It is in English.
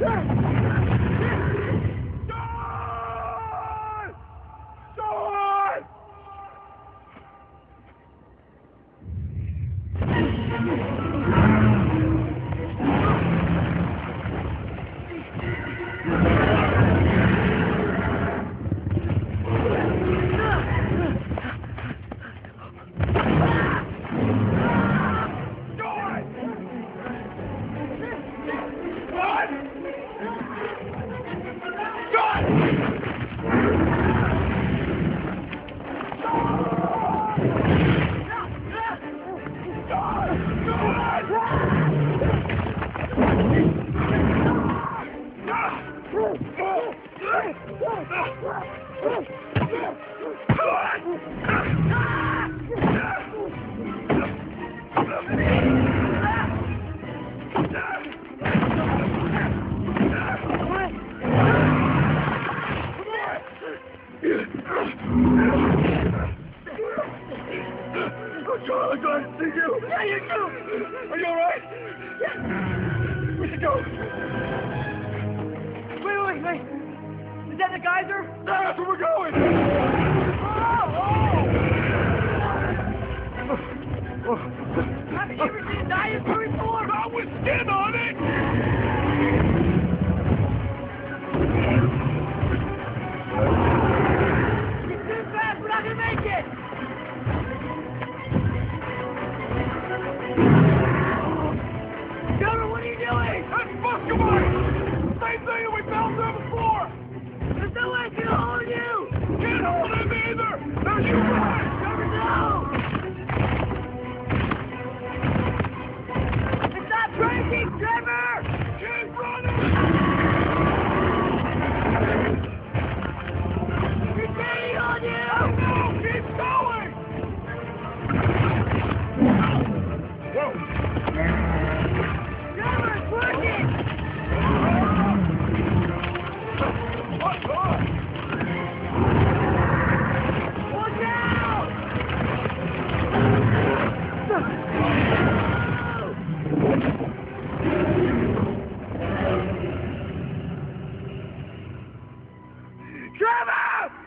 Yes. I'm glad to see you. Yeah, you too. Are you all right? Yeah. We should go. Is that the geyser? No, that's where we're going! Oh, oh. Have you ever seen a dive before? Not with skin Trevor!